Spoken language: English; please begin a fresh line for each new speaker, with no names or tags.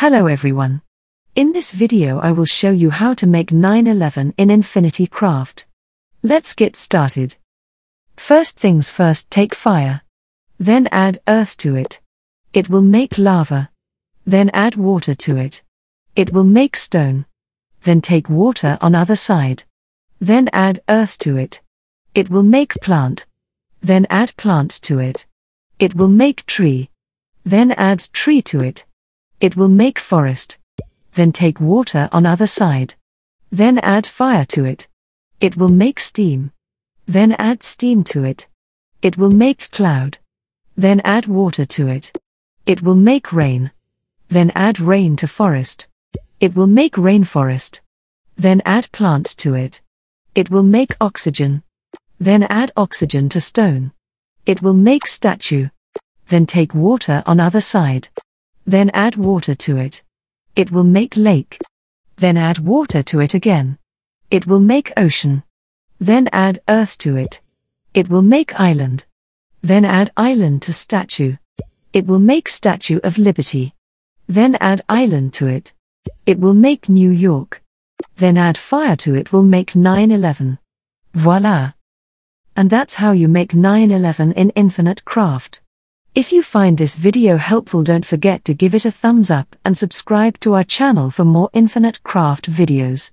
Hello everyone. In this video I will show you how to make 911 in Infinity Craft. Let's get started. First things first take fire. Then add earth to it. It will make lava. Then add water to it. It will make stone. Then take water on other side. Then add earth to it. It will make plant. Then add plant to it. It will make tree. Then add tree to it. It will make forest. Then take water on other side. Then add fire to it. It will make steam. Then add steam to it. It will make cloud. Then add water to it. It will make rain. Then add rain to forest. It will make rainforest. Then add plant to it. It will make oxygen. Then add oxygen to stone. It will make statue. Then take water on other side. Then add water to it. It will make lake. Then add water to it again. It will make ocean. Then add earth to it. It will make island. Then add island to statue. It will make Statue of Liberty. Then add island to it. It will make New York. Then add fire to it will make 9-11. Voila! And that's how you make 9-11 in Infinite Craft. If you find this video helpful don't forget to give it a thumbs up and subscribe to our channel for more Infinite Craft videos.